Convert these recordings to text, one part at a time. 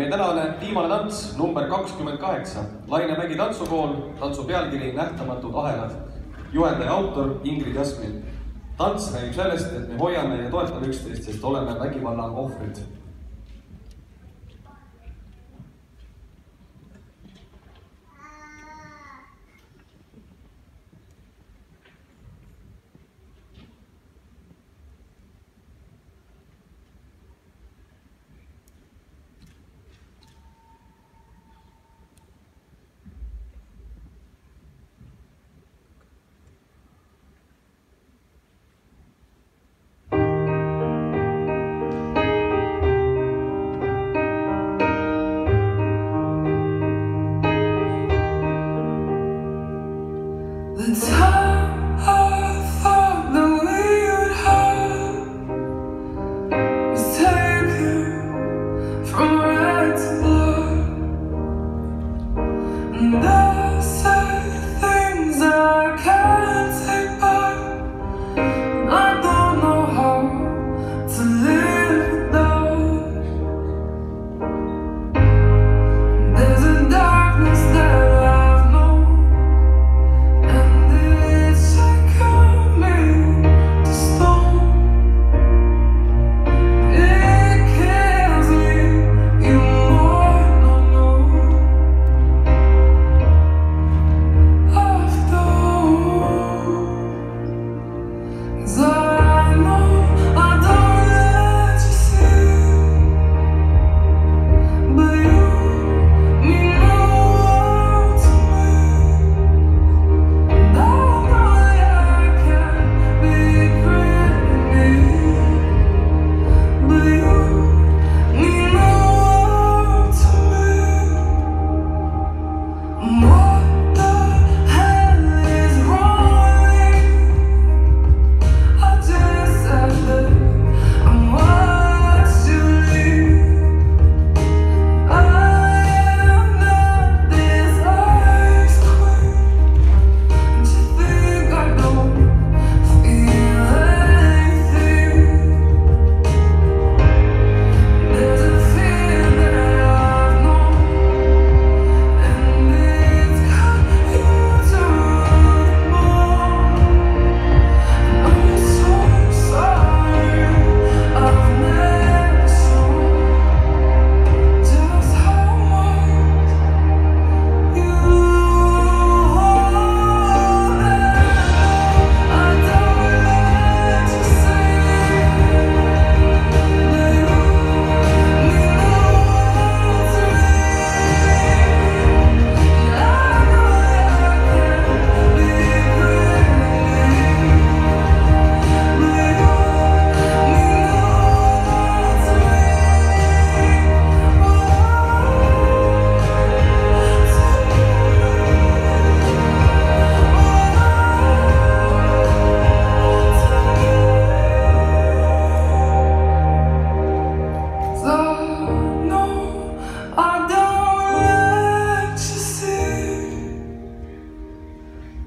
meie tänane viimane tants, number kakskümmend kaheksa, Laine Mägi tantsukool, tantsu pealkiri Nähtamatud ahelad. juhendaja autor Ingrid Jasmin. tants räägib sellest, et me hoiame ja toetame üksteist, sest oleme vägivalla ohvrid her.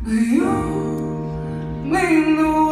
you mean the